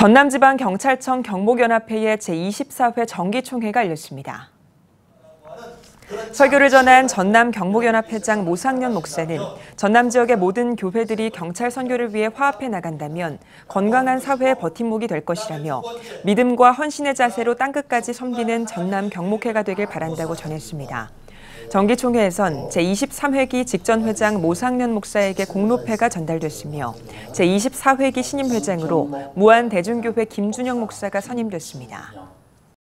전남지방경찰청 경목연합회의 제24회 정기총회가 열렸습니다. 설교를 전한 전남 경목연합회장 모상년 목사는 전남 지역의 모든 교회들이 경찰 선교를 위해 화합해 나간다면 건강한 사회의 버팀목이 될 것이라며 믿음과 헌신의 자세로 땅끝까지 섬기는 전남 경목회가 되길 바란다고 전했습니다. 정기총회에선 제23회기 직전 회장 모상년 목사에게 공로패가 전달됐으며 제24회기 신임 회장으로 무한 대중교회 김준영 목사가 선임됐습니다.